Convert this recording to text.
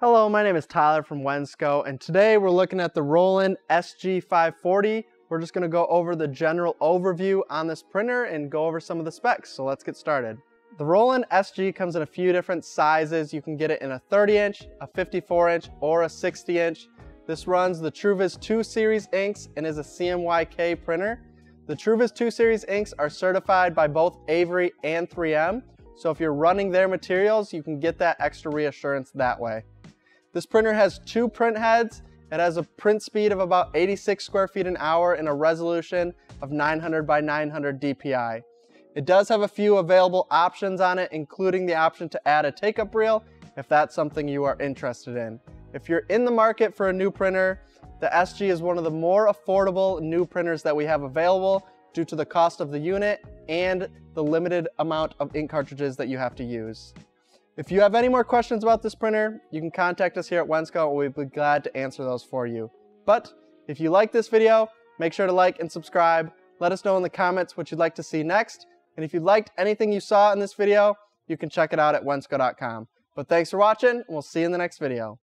Hello, my name is Tyler from Wensco, and today we're looking at the Roland SG540. We're just gonna go over the general overview on this printer and go over some of the specs, so let's get started. The Roland SG comes in a few different sizes. You can get it in a 30 inch, a 54 inch, or a 60 inch. This runs the TrueVIS 2 series inks and is a CMYK printer. The TrueVIS 2 series inks are certified by both Avery and 3M, so if you're running their materials, you can get that extra reassurance that way. This printer has two print heads. It has a print speed of about 86 square feet an hour and a resolution of 900 by 900 DPI. It does have a few available options on it, including the option to add a take-up reel if that's something you are interested in. If you're in the market for a new printer, the SG is one of the more affordable new printers that we have available due to the cost of the unit and the limited amount of ink cartridges that you have to use. If you have any more questions about this printer, you can contact us here at Wensco and we'd be glad to answer those for you. But if you like this video, make sure to like and subscribe. Let us know in the comments what you'd like to see next. And if you liked anything you saw in this video, you can check it out at wensco.com. But thanks for watching, and we'll see you in the next video.